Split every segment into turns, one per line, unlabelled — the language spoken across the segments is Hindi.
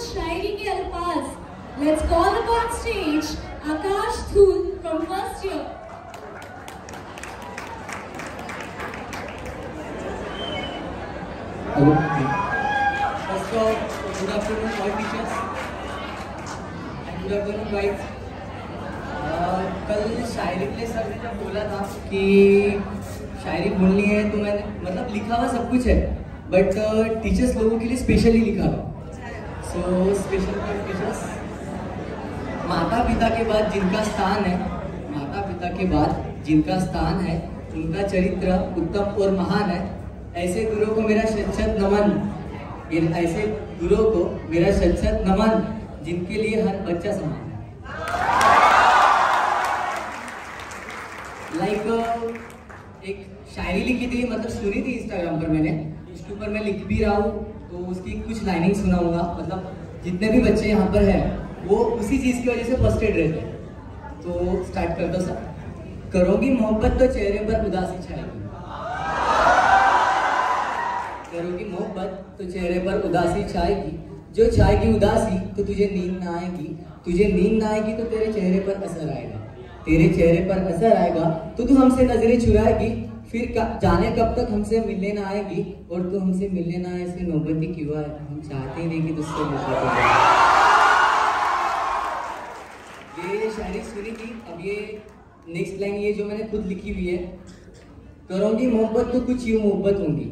शायरी के अल्फाज let's call up on stage Akash Dhool from first year
First of all, good afternoon, all teachers. And good afternoon, guys. Uh, कल शायरी के लिए सर ने जब बोला था कि शायरी बोलनी है तो मैंने मतलब लिखा हुआ सब कुछ है बट टीचर्स लोगों के लिए स्पेशली लिखा हुआ सो स्पेशल टीचर्स माता पिता के बाद जिनका स्थान है माता पिता के बाद जिनका स्थान है उनका चरित्र उत्तम और महान है ऐसे गुरु को मेरा शत नमन। ऐसे गुरु को मेरा शत नमन जिनके लिए हर बच्चा समान है। लाइक like, एक शायरी लिखी थी मतलब सुनी थी इंस्टाग्राम पर मैंने उसके ऊपर मैं लिख भी रहा हूँ। तो उसकी कुछ लाइनिंग सुनाऊँगा। मतलब जितने भी बच्चे यहाँ पर हैं, वो उसी चीज़ की वजह से फर्स्टेड रहते हैं। तो स्टार्ट कर दो सर। करोगी मोहब्बत तो चेहरे पर उदासी छाएगी। करोगी मोहब्बत तो चेहरे पर उदासी छाएगी। जो छाएगी उदासी तो तुझे नींद ना आएगी। तुझे नींद ना आएगी तो तेरे चेहरे पर असर आएगा। तेरे चेहरे पर असर आएगा तो तू हमसे नज़रें चुराएगी फिर जाने कब तक हमसे मिलने ना आएगी? और तू हमसे मिलने ना आए ऐसे नौबती क्यों आए? हम चाहते ही नहीं कि तुझसे मोहब्बत ये शायरी सुनी थी, अब ये नेक्स्ट लाइन ये जो मैंने खुद लिखी हुई है, करूँगी मोहब्बत तो कुछ यूँ मोहब्बत होंगी।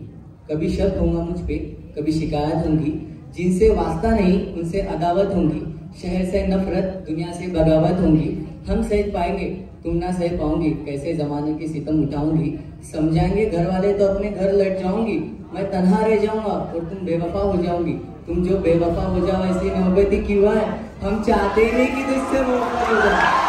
कभी शक होगा मुझ पर कभी शिकायत होंगी। जिनसे वास्ता नहीं, उनसे अदावत होंगी। शहर से नफरत, दुनिया से बगावत होंगी। हम सह पाएँगे, तुम ना सह पाऊँगी कैसे जमाने की सितम उठाऊँगी? समझाएँगे घर वाले तो अपने घर लट जाऊँगी। मैं तनहा रह जाऊँगा और तुम बेवफा हो जाओगी तुम जो बेवफा हो जाओ, ऐसी मोहब्बत नौबती क्यों है? हम चाहते ही नहीं कि तुझसे मोहब्बत हो जाए।